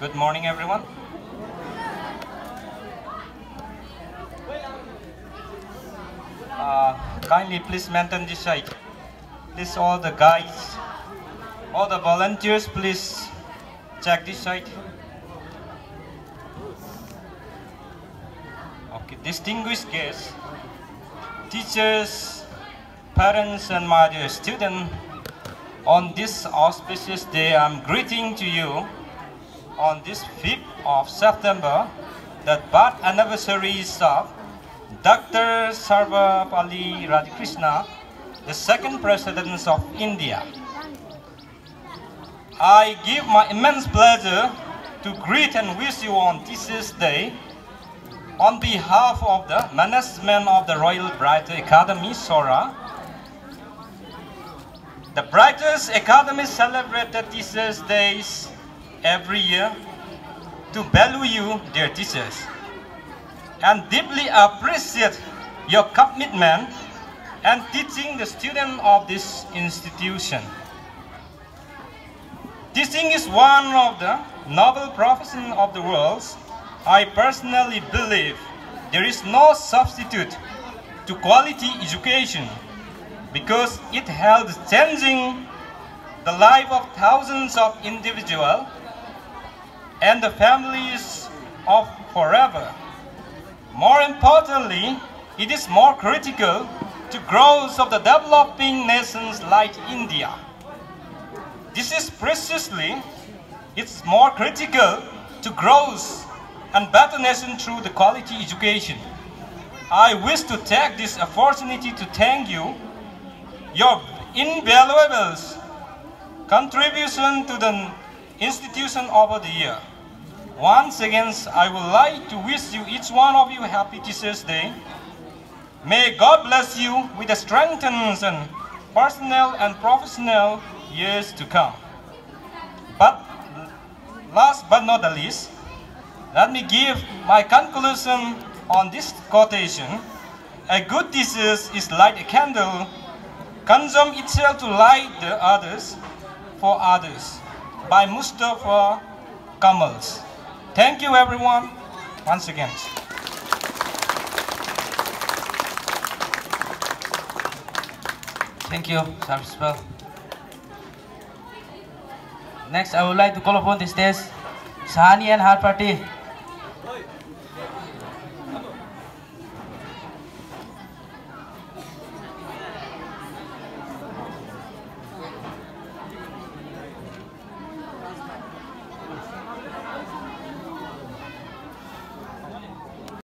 Good morning, everyone. Uh, kindly please maintain this side. Please, all the guys, all the volunteers, please check this side. Okay, distinguished guests, teachers, parents, and my dear students, on this auspicious day, I'm greeting to you on this 5th of September, the birth anniversary of Dr. Sarvepalli Radhakrishnan, the second president of India. I give my immense pleasure to greet and wish you on this day on behalf of the management of the Royal Brighter Academy, SORA. The Brighters Academy celebrates the Teachers' Days every year to value you, dear teachers, and deeply appreciate your commitment and teaching the students of this institution. Teaching is one of the noble professions of the world. I personally believe there is no substitute to quality education because it helps changing the life of thousands of individuals and the families of forever. More importantly, it is more critical to growth of the developing nations like India. This is precisely, it's more critical to growth and better nation through the quality education. I wish to take this opportunity to thank you, your invaluable contribution to the institution over the year. Once again, I would like to wish you, each one of you, Happy Teachers Day. May God bless you with the strengthened personal and professional years to come. But last but not the least, let me give my conclusion on this quotation. A good teacher is like a candle, consume itself to light the others for others by Mustafa Kamals. Thank you everyone once again. Thank you, Sarvispal. Next, I would like to call upon the stage Sahani and party